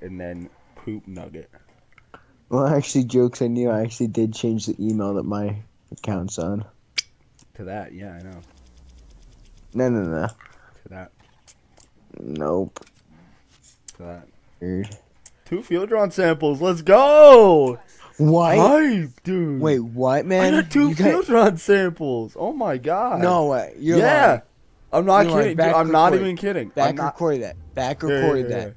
and then poop nugget. Well, actually, jokes I knew. I actually did change the email that my account's on. To that, yeah, I know. No, no, no. To that, Nope. to that. Weird. Two field samples. Let's go! White, Hype, dude. Wait, what, I got two You got- samples. Oh my god. No way. You're yeah. lying. I'm not You're kidding. dude. I'm not even kidding. I'm Back not. recorded that. Back yeah, recorded yeah. that.